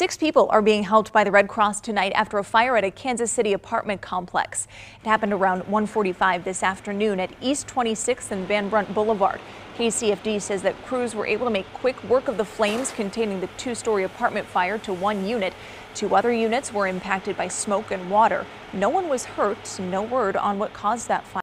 Six people are being helped by the Red Cross tonight after a fire at a Kansas City apartment complex. It happened around 1:45 this afternoon at East 26th and Van Brunt Boulevard. KCFD says that crews were able to make quick work of the flames containing the two-story apartment fire to one unit. Two other units were impacted by smoke and water. No one was hurt. No word on what caused that fire.